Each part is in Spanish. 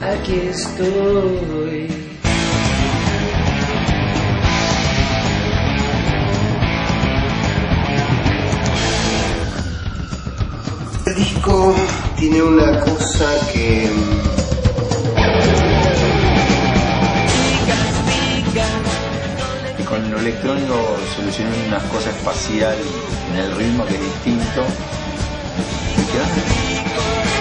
Aquí estoy. El disco tiene una cosa que con lo electrónico solucioné una cosa espacial en el ritmo que es distinto. Queda-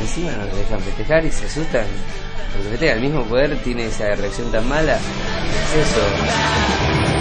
Encima no dejan festejar y se asustan. Porque festeja el mismo poder tiene esa reacción tan mala. Es eso.